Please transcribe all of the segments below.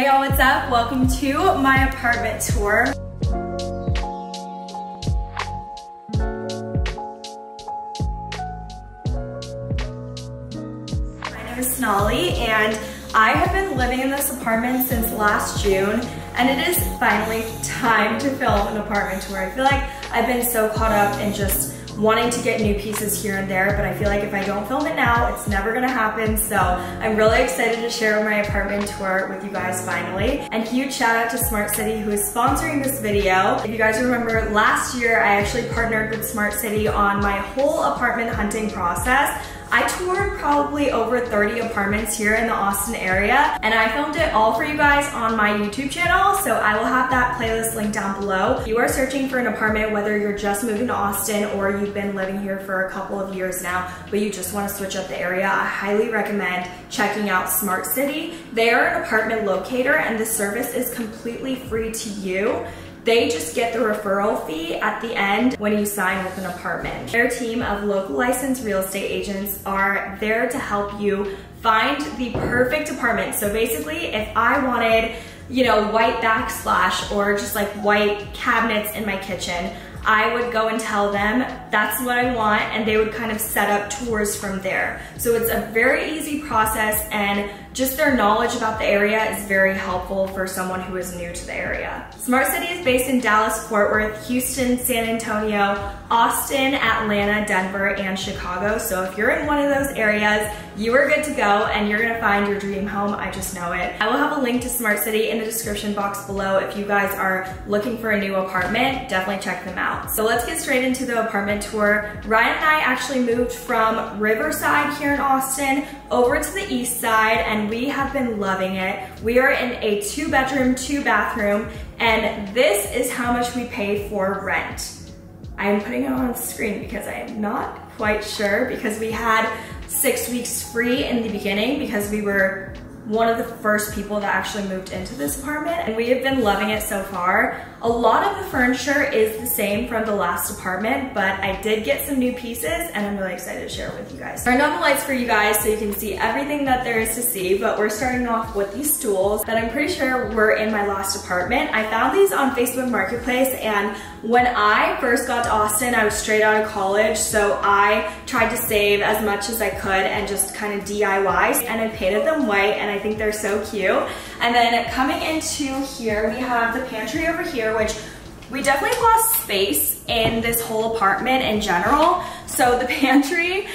Hey y'all, what's up? Welcome to my apartment tour. My name is Sonali and I have been living in this apartment since last June and it is finally time to film an apartment tour. I feel like I've been so caught up in just wanting to get new pieces here and there, but I feel like if I don't film it now, it's never gonna happen. So I'm really excited to share my apartment tour with you guys finally. And huge shout out to Smart City who is sponsoring this video. If you guys remember last year, I actually partnered with Smart City on my whole apartment hunting process. I toured probably over 30 apartments here in the Austin area and I filmed it all for you guys on my YouTube channel so I will have that playlist linked down below. If you are searching for an apartment whether you're just moving to Austin or you've been living here for a couple of years now but you just want to switch up the area, I highly recommend checking out Smart City. They are an apartment locator and the service is completely free to you. They just get the referral fee at the end when you sign with an apartment. Their team of local licensed real estate agents are there to help you find the perfect apartment. So basically, if I wanted, you know, white backsplash or just like white cabinets in my kitchen, I would go and tell them that's what I want and they would kind of set up tours from there. So it's a very easy process and just their knowledge about the area is very helpful for someone who is new to the area. Smart City is based in Dallas, Fort Worth, Houston, San Antonio, Austin, Atlanta, Denver, and Chicago. So if you're in one of those areas, you are good to go and you're gonna find your dream home, I just know it. I will have a link to Smart City in the description box below if you guys are looking for a new apartment, definitely check them out. So let's get straight into the apartment tour. Ryan and I actually moved from Riverside here in Austin over to the east side and we have been loving it. We are in a two bedroom, two bathroom and this is how much we pay for rent. I'm putting it on screen because I am not quite sure because we had six weeks free in the beginning because we were one of the first people that actually moved into this apartment and we have been loving it so far. A lot of the furniture is the same from the last apartment, but I did get some new pieces and I'm really excited to share with you guys. Turned on the lights for you guys so you can see everything that there is to see, but we're starting off with these stools that I'm pretty sure were in my last apartment. I found these on Facebook Marketplace and when I first got to Austin, I was straight out of college, so I tried to save as much as I could and just kind of DIY and I painted them white and I think they're so cute. And then coming into here, we have the pantry over here, which we definitely lost space in this whole apartment in general. So the pantry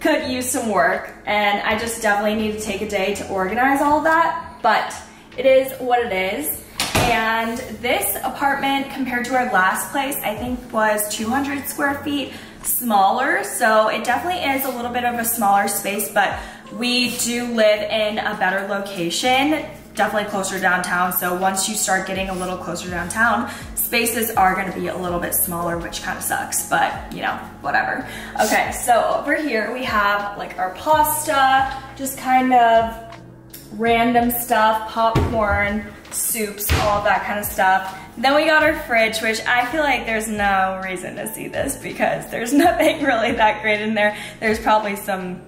could use some work and I just definitely need to take a day to organize all of that, but it is what it is. And this apartment compared to our last place, I think was 200 square feet smaller. So it definitely is a little bit of a smaller space, but we do live in a better location, definitely closer downtown. So once you start getting a little closer downtown, spaces are gonna be a little bit smaller, which kind of sucks, but you know, whatever. Okay, so over here we have like our pasta, just kind of random stuff, popcorn, soups, all that kind of stuff. Then we got our fridge, which I feel like there's no reason to see this because there's nothing really that great in there. There's probably some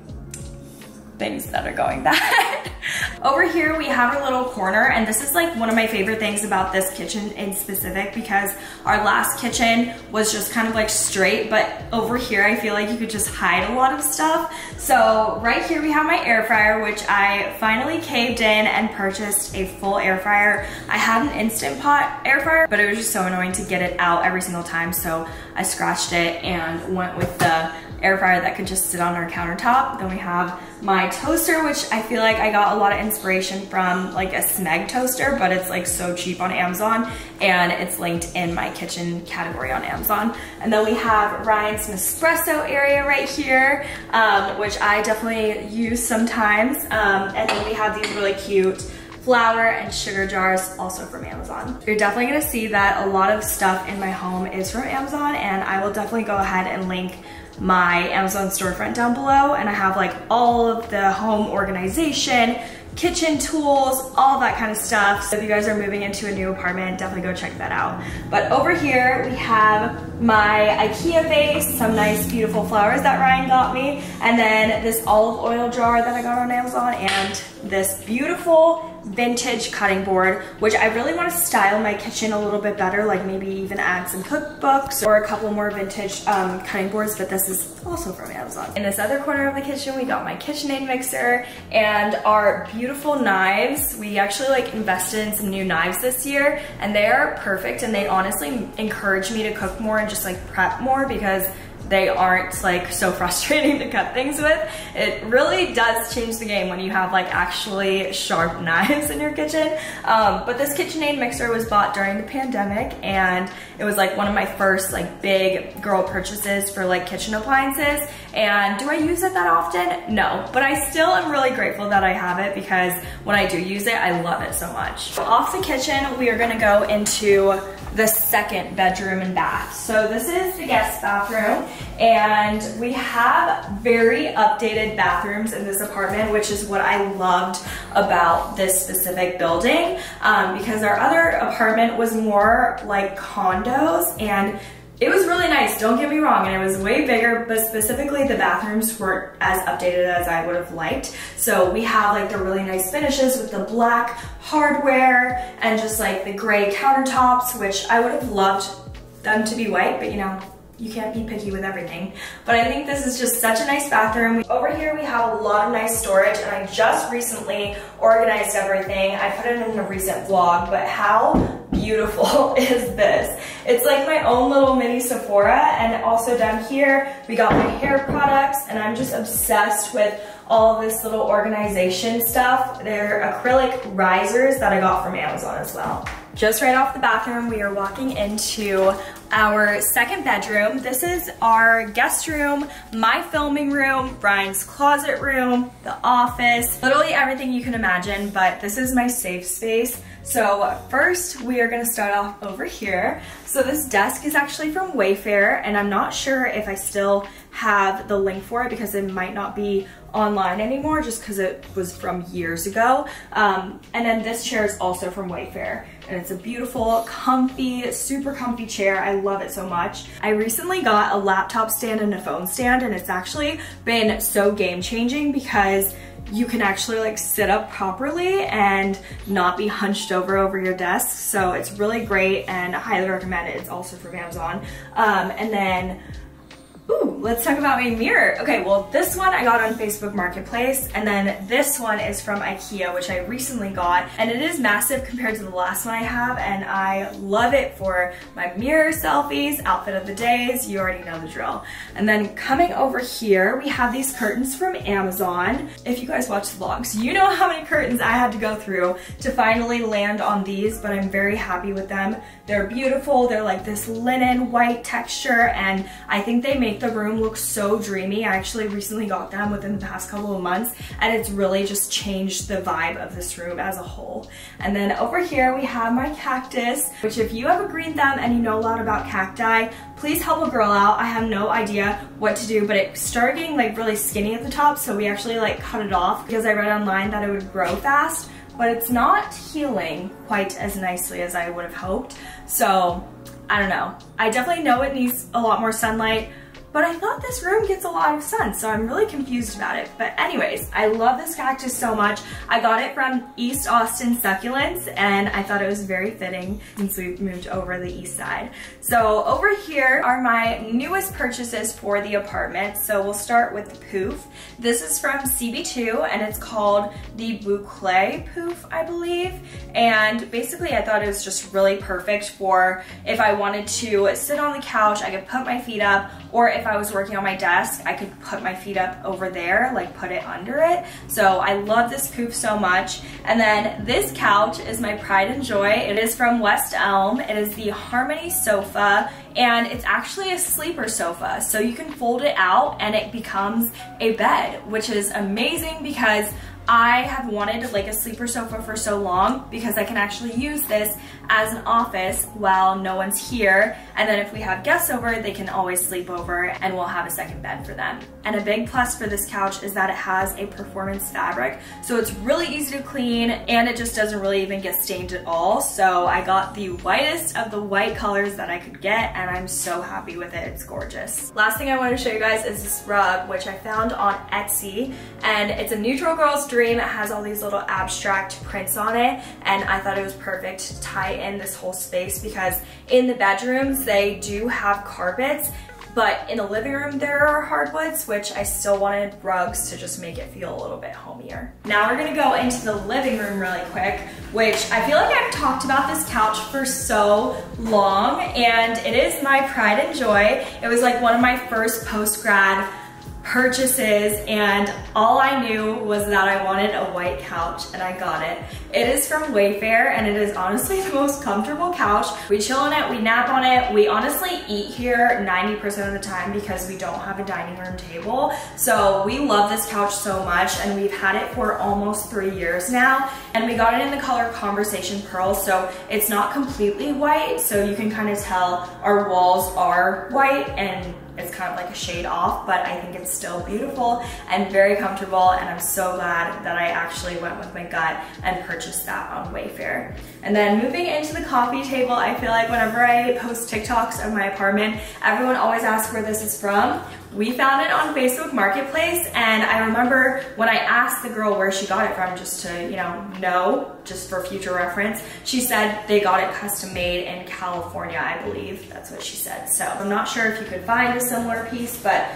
things that are going bad. Over here we have our little corner and this is like one of my favorite things about this kitchen in specific because our last kitchen was just kind of like straight but over here I feel like you could just hide a lot of stuff. So right here we have my air fryer which I finally caved in and purchased a full air fryer. I had an Instant Pot air fryer but it was just so annoying to get it out every single time so I scratched it and went with the air fryer that could just sit on our countertop. Then we have my toaster, which I feel like I got a lot of inspiration from like a Smeg toaster, but it's like so cheap on Amazon and it's linked in my kitchen category on Amazon. And then we have Ryan's Nespresso area right here, um, which I definitely use sometimes. Um, and then we have these really cute flour and sugar jars also from Amazon. You're definitely gonna see that a lot of stuff in my home is from Amazon and I will definitely go ahead and link my Amazon storefront down below and I have like all of the home organization, kitchen tools, all that kind of stuff. So if you guys are moving into a new apartment, definitely go check that out. But over here we have my Ikea vase, some nice beautiful flowers that Ryan got me, and then this olive oil jar that I got on Amazon and this beautiful vintage cutting board, which I really want to style my kitchen a little bit better, like maybe even add some cookbooks or a couple more vintage um, cutting boards, but this is also from Amazon. In this other corner of the kitchen, we got my KitchenAid mixer and our beautiful knives. We actually like invested in some new knives this year and they are perfect and they honestly encourage me to cook more and just like prep more because they aren't like so frustrating to cut things with. It really does change the game when you have like actually sharp knives in your kitchen. Um, but this KitchenAid mixer was bought during the pandemic and it was like one of my first like big girl purchases for like kitchen appliances. And do I use it that often? No, but I still am really grateful that I have it because when I do use it, I love it so much. Off the kitchen, we are gonna go into the second bedroom and bath. So this is the guest bathroom and we have very updated bathrooms in this apartment, which is what I loved about this specific building um, because our other apartment was more like condos and it was really nice, don't get me wrong, and it was way bigger, but specifically the bathrooms weren't as updated as I would have liked. So we have like the really nice finishes with the black hardware and just like the gray countertops, which I would have loved them to be white, but you know, you can't be picky with everything. But I think this is just such a nice bathroom. Over here we have a lot of nice storage and I just recently organized everything. I put it in a recent vlog, but how beautiful is this? It's like my own little mini Sephora and also down here we got my hair products and I'm just obsessed with all this little organization stuff. They're acrylic risers that I got from Amazon as well. Just right off the bathroom, we are walking into our second bedroom. This is our guest room, my filming room, Ryan's closet room, the office, literally everything you can imagine, but this is my safe space. So first we are gonna start off over here. So this desk is actually from Wayfair and I'm not sure if I still have the link for it because it might not be online anymore just because it was from years ago. Um, and then this chair is also from Wayfair and it's a beautiful, comfy, super comfy chair. I love it so much. I recently got a laptop stand and a phone stand and it's actually been so game changing because you can actually like sit up properly and not be hunched over over your desk. So it's really great and I highly recommend it. It's also from Amazon. Um, and then Ooh, let's talk about my mirror. Okay, well this one I got on Facebook Marketplace and then this one is from Ikea which I recently got and it is massive compared to the last one I have and I love it for my mirror selfies, outfit of the days, you already know the drill. And then coming over here we have these curtains from Amazon. If you guys watch the vlogs, you know how many curtains I had to go through to finally land on these but I'm very happy with them. They're beautiful, they're like this linen white texture and I think they make make the room look so dreamy. I actually recently got them within the past couple of months and it's really just changed the vibe of this room as a whole. And then over here we have my cactus, which if you have a green thumb and you know a lot about cacti, please help a girl out. I have no idea what to do, but it started getting like really skinny at the top, so we actually like cut it off because I read online that it would grow fast, but it's not healing quite as nicely as I would have hoped. So I don't know. I definitely know it needs a lot more sunlight, but I thought this room gets a lot of sun, so I'm really confused about it. But anyways, I love this cactus so much. I got it from East Austin Succulents, and I thought it was very fitting since we've moved over the east side. So over here are my newest purchases for the apartment. So we'll start with the poof. This is from CB2, and it's called the Boucle poof, I believe. And basically, I thought it was just really perfect for if I wanted to sit on the couch, I could put my feet up, or if I was working on my desk, I could put my feet up over there, like put it under it. So I love this poof so much. And then this couch is my pride and joy. It is from West Elm. It is the Harmony sofa and it's actually a sleeper sofa. So you can fold it out and it becomes a bed, which is amazing because I have wanted like a sleeper sofa for so long because I can actually use this as an office while no one's here. And then if we have guests over, they can always sleep over and we'll have a second bed for them. And a big plus for this couch is that it has a performance fabric. So it's really easy to clean and it just doesn't really even get stained at all. So I got the whitest of the white colors that I could get and I'm so happy with it. It's gorgeous. Last thing I want to show you guys is this rug, which I found on Etsy. And it's a Neutral Girls Dream It has all these little abstract prints on it and I thought it was perfect to in this whole space because in the bedrooms they do have carpets but in the living room, there are hardwoods, which I still wanted rugs to just make it feel a little bit homier. Now we're gonna go into the living room really quick, which I feel like I've talked about this couch for so long, and it is my pride and joy. It was like one of my first post-grad purchases and all I knew was that I wanted a white couch and I got it. It is from Wayfair and it is honestly the most comfortable couch. We chill on it, we nap on it. We honestly eat here 90% of the time because we don't have a dining room table. So we love this couch so much and we've had it for almost three years now. And we got it in the color Conversation Pearl. So it's not completely white. So you can kind of tell our walls are white and it's kind of like a shade off, but I think it's still beautiful and very comfortable. And I'm so glad that I actually went with my gut and purchased that on Wayfair. And then moving into the coffee table, I feel like whenever I post TikToks of my apartment, everyone always asks where this is from. We found it on Facebook Marketplace and I remember when I asked the girl where she got it from just to, you know, know, just for future reference, she said they got it custom made in California, I believe. That's what she said. So I'm not sure if you could find a similar piece, but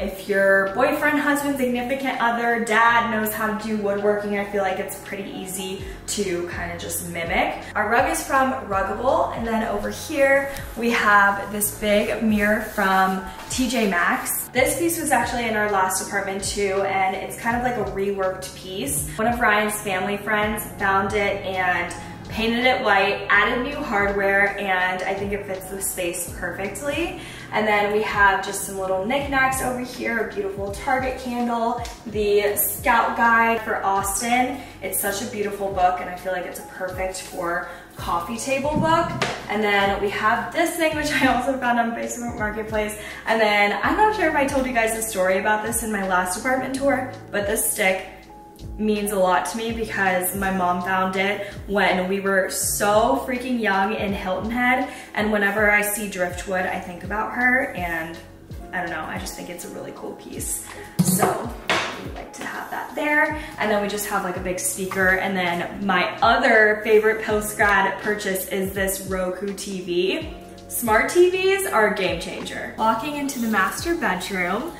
if your boyfriend, husband, significant other, dad knows how to do woodworking, I feel like it's pretty easy to kind of just mimic. Our rug is from Ruggable, and then over here we have this big mirror from TJ Maxx. This piece was actually in our last apartment too, and it's kind of like a reworked piece. One of Ryan's family friends found it and painted it white, added new hardware, and I think it fits the space perfectly. And then we have just some little knickknacks over here, a beautiful Target candle, the Scout Guide for Austin. It's such a beautiful book and I feel like it's a perfect for coffee table book. And then we have this thing, which I also found on Facebook Marketplace. And then I'm not sure if I told you guys a story about this in my last apartment tour, but this stick means a lot to me because my mom found it when we were so freaking young in Hilton Head. And whenever I see driftwood, I think about her and I don't know, I just think it's a really cool piece. So we like to have that there. And then we just have like a big speaker. And then my other favorite post-grad purchase is this Roku TV. Smart TVs are a game changer. Walking into the master bedroom,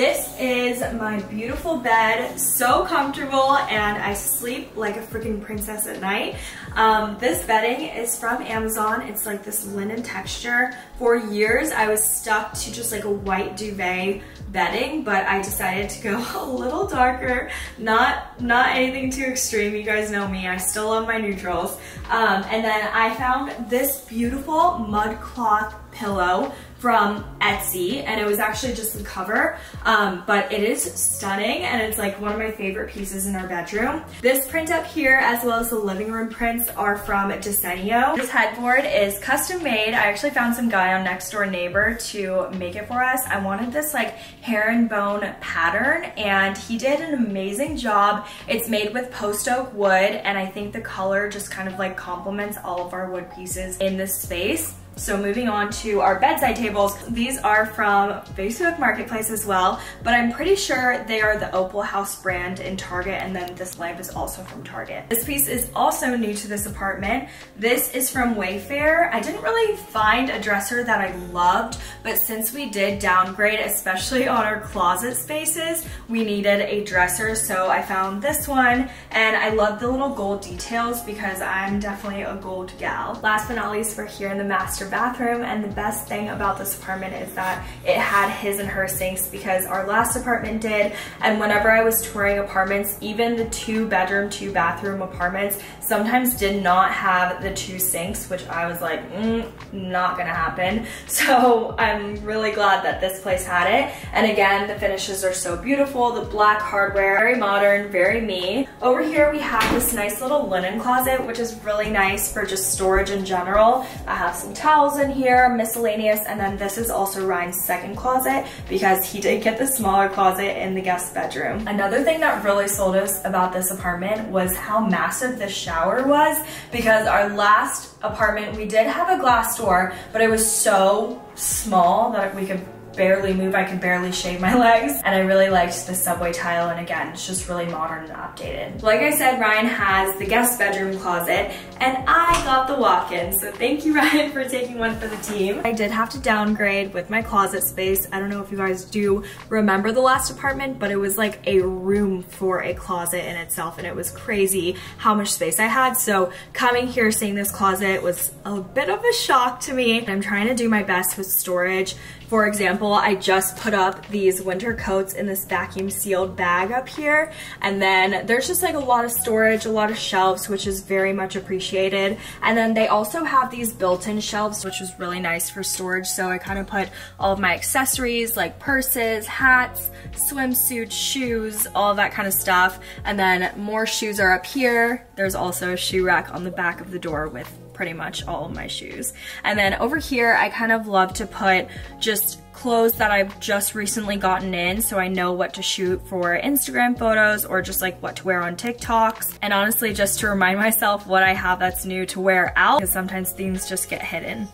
this is my beautiful bed, so comfortable, and I sleep like a freaking princess at night. Um, this bedding is from Amazon. It's like this linen texture. For years, I was stuck to just like a white duvet bedding, but I decided to go a little darker, not, not anything too extreme. You guys know me, I still love my neutrals. Um, and then I found this beautiful mud cloth pillow from Etsy and it was actually just the cover um, but it is stunning and it's like one of my favorite pieces in our bedroom. This print up here as well as the living room are from Desenio. This headboard is custom made. I actually found some guy on Nextdoor Neighbor to make it for us. I wanted this like herringbone pattern and he did an amazing job. It's made with post oak wood and I think the color just kind of like complements all of our wood pieces in this space. So moving on to our bedside tables, these are from Facebook Marketplace as well, but I'm pretty sure they are the Opal House brand in Target and then this lamp is also from Target. This piece is also new to this apartment. This is from Wayfair. I didn't really find a dresser that I loved, but since we did downgrade, especially on our closet spaces, we needed a dresser, so I found this one and I love the little gold details because I'm definitely a gold gal. Last but not least, we're here in the master bathroom and the best thing about this apartment is that it had his and her sinks because our last apartment did and whenever I was touring apartments, even the two bedroom, two bathroom apartments sometimes did not have the two sinks, which I was like, mm, not gonna happen. So I'm really glad that this place had it. And again, the finishes are so beautiful. The black hardware, very modern, very me. Over here, we have this nice little linen closet, which is really nice for just storage in general. I have some towels towels in here, miscellaneous, and then this is also Ryan's second closet because he did get the smaller closet in the guest bedroom. Another thing that really sold us about this apartment was how massive the shower was because our last apartment, we did have a glass door, but it was so small that we could barely move. I can barely shave my legs. And I really liked the subway tile. And again, it's just really modern and updated. Like I said, Ryan has the guest bedroom closet and I got the walk-in. So thank you, Ryan, for taking one for the team. I did have to downgrade with my closet space. I don't know if you guys do remember the last apartment, but it was like a room for a closet in itself and it was crazy how much space I had. So coming here, seeing this closet was a bit of a shock to me. I'm trying to do my best with storage. For example, I just put up these winter coats in this vacuum sealed bag up here. And then there's just like a lot of storage, a lot of shelves, which is very much appreciated. And then they also have these built-in shelves, which is really nice for storage. So I kind of put all of my accessories like purses, hats, swimsuits, shoes, all that kind of stuff. And then more shoes are up here. There's also a shoe rack on the back of the door with pretty much all of my shoes. And then over here, I kind of love to put just clothes that I've just recently gotten in so I know what to shoot for Instagram photos or just like what to wear on TikToks. And honestly, just to remind myself what I have that's new to wear out because sometimes things just get hidden.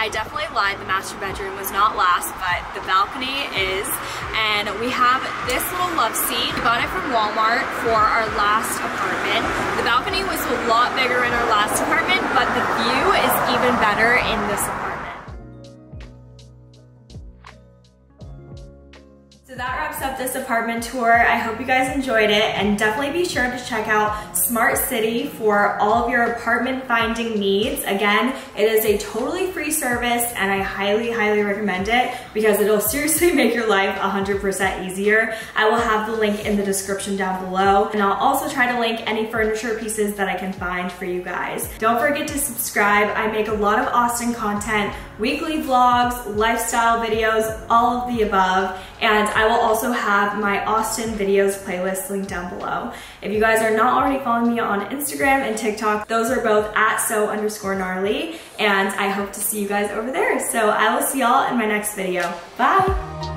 I definitely lied, the master bedroom was not last, but the balcony is. And we have this little love seat. We got it from Walmart for our last apartment. The balcony was a lot bigger in our last apartment, but the view is even better in this apartment. That wraps up this apartment tour. I hope you guys enjoyed it and definitely be sure to check out Smart City for all of your apartment finding needs. Again, it is a totally free service and I highly, highly recommend it because it'll seriously make your life 100% easier. I will have the link in the description down below and I'll also try to link any furniture pieces that I can find for you guys. Don't forget to subscribe. I make a lot of Austin content, weekly vlogs, lifestyle videos, all of the above. And I will also have my Austin videos playlist linked down below. If you guys are not already following me on Instagram and TikTok, those are both at so underscore narly. And I hope to see you guys over there. So I will see y'all in my next video. Bye.